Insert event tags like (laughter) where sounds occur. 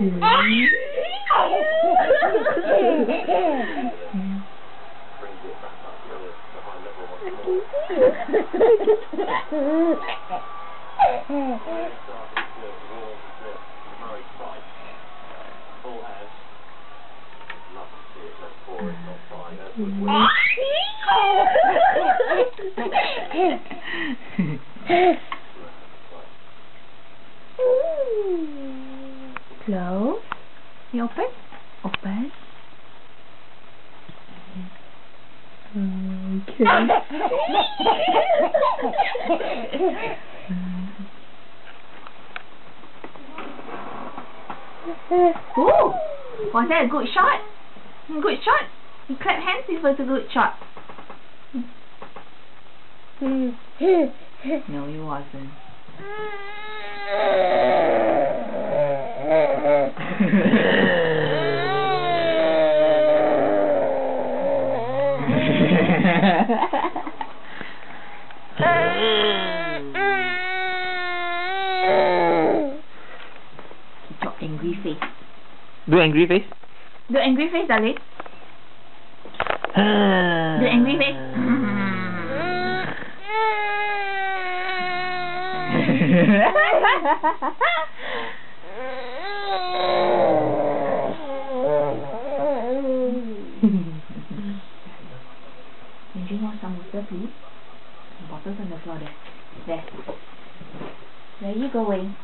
we Close. You open? Open. Okay. Ooh, was that a good shot? Good shot. You clap hands it was a good shot. (laughs) No, it wasn't. (laughs) Do angry face. Do angry face? Do angry face, Dalit? Do angry face? Ha ha ha ha! Water, please? Bottle's on the floor there. There. Where are you going?